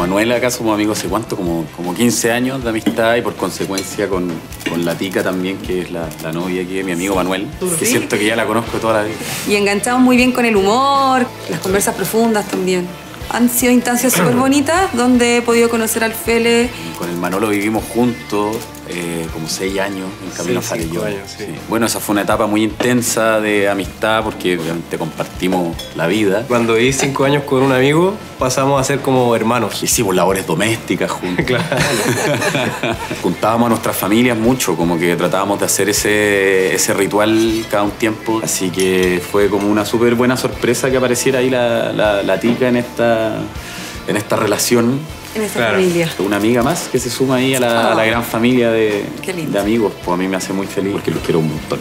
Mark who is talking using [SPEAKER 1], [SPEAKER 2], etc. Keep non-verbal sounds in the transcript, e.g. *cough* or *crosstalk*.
[SPEAKER 1] Manuel acá somos amigos hace cuánto, como, como 15 años de amistad y por consecuencia con, con la tica también, que es la, la novia aquí de mi amigo Manuel, que siento que ya la conozco toda la vida.
[SPEAKER 2] Y enganchamos muy bien con el humor, las conversas profundas también. Han sido instancias súper bonitas donde he podido conocer al Fele.
[SPEAKER 1] Con el Manolo vivimos juntos eh, como seis años en Camino
[SPEAKER 3] Sí,
[SPEAKER 1] a
[SPEAKER 3] años, sí.
[SPEAKER 1] Bueno, esa fue una etapa muy intensa de amistad porque obviamente compartimos la vida.
[SPEAKER 3] Cuando viví cinco años con un amigo, pasamos a ser como hermanos.
[SPEAKER 1] Hicimos labores domésticas juntos. *laughs*
[SPEAKER 3] Claro. *laughs*
[SPEAKER 1] Juntábamos a nuestras familias mucho, como que tratábamos de hacer ese, ese ritual cada un tiempo. Así que fue como una súper buena sorpresa que apareciera ahí la, la, la tica en esta, en esta relación.
[SPEAKER 2] En esta
[SPEAKER 3] Claro.
[SPEAKER 2] familia.
[SPEAKER 1] Una amiga más que se suma ahí a la, a la gran familia de,
[SPEAKER 2] Qué lindo.
[SPEAKER 1] de amigos. Pues a mí me hace muy feliz porque los quiero un montón.